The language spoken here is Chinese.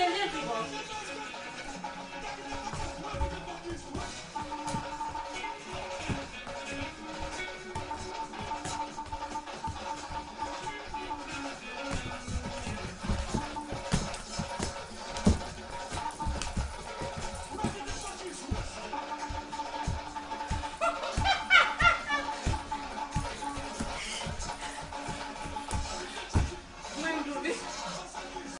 现在最高